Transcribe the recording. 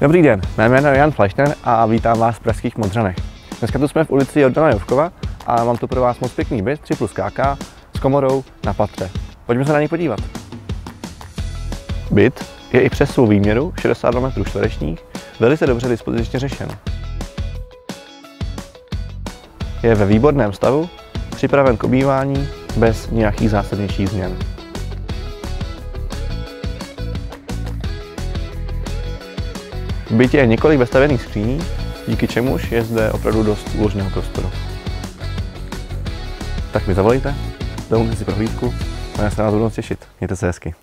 Dobrý den, mé jméno je Jan Fleischner a vítám vás v Pražských Modřanech. Dneska tu jsme v ulici Jordana Jovkova a mám tu pro vás moc pěkný byt 3 plus KK s komorou na patře. Pojďme se na něj podívat. Byt je i přes svou výměru 62 metrů čtverečních velice dobře dispozičně řešen. Je ve výborném stavu, připraven k obývání bez nějakých zásadnějších změn. V bytě je několik vestavěných skříní, díky čemuž je zde opravdu dost úložného prostoru. Tak mi zavolejte, domluvte si prohlídku a já se na vás budu těšit. Mějte se hezky.